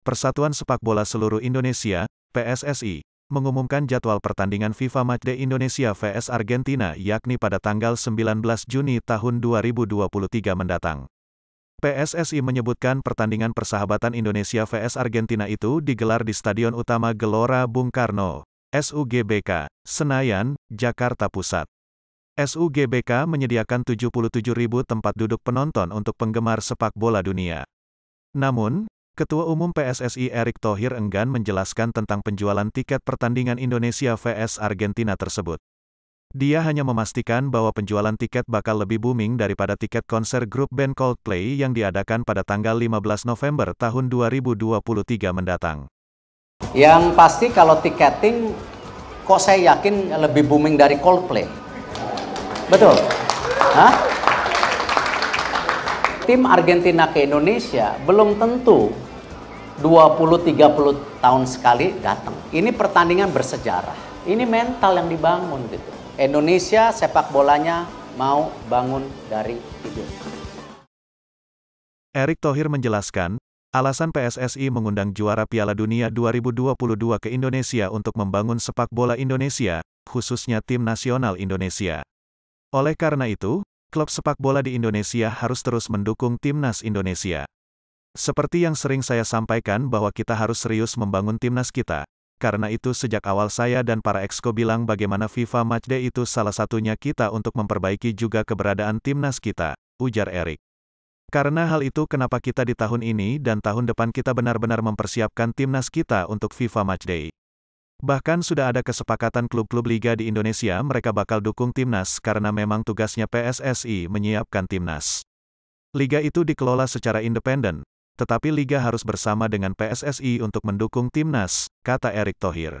Persatuan Sepak Bola Seluruh Indonesia, PSSI, mengumumkan jadwal pertandingan FIFA Matchday Indonesia vs Argentina yakni pada tanggal 19 Juni tahun 2023 mendatang. PSSI menyebutkan pertandingan persahabatan Indonesia vs Argentina itu digelar di Stadion Utama Gelora Bung Karno, SUGBK, Senayan, Jakarta Pusat. SUGBK menyediakan 77.000 tempat duduk penonton untuk penggemar sepak bola dunia. Namun, Ketua Umum PSSI Erick Thohir enggan menjelaskan tentang penjualan tiket pertandingan Indonesia vs Argentina tersebut. Dia hanya memastikan bahwa penjualan tiket bakal lebih booming daripada tiket konser grup band Coldplay yang diadakan pada tanggal 15 November tahun 2023 mendatang. Yang pasti kalau tiketing, kok saya yakin lebih booming dari Coldplay. Betul? Hah? Tim Argentina ke Indonesia belum tentu 20-30 tahun sekali datang. Ini pertandingan bersejarah. Ini mental yang dibangun gitu. Indonesia sepak bolanya mau bangun dari tidur. Erick Thohir menjelaskan, alasan PSSI mengundang juara Piala Dunia 2022 ke Indonesia untuk membangun sepak bola Indonesia, khususnya tim nasional Indonesia. Oleh karena itu, klub sepak bola di Indonesia harus terus mendukung timnas Indonesia. Seperti yang sering saya sampaikan bahwa kita harus serius membangun timnas kita. Karena itu sejak awal saya dan para exco bilang bagaimana FIFA Matchday itu salah satunya kita untuk memperbaiki juga keberadaan timnas kita, ujar Erik. Karena hal itu kenapa kita di tahun ini dan tahun depan kita benar-benar mempersiapkan timnas kita untuk FIFA Matchday. Bahkan sudah ada kesepakatan klub-klub liga di Indonesia mereka bakal dukung timnas karena memang tugasnya PSSI menyiapkan timnas. Liga itu dikelola secara independen, tetapi Liga harus bersama dengan PSSI untuk mendukung timnas, kata Erick Thohir.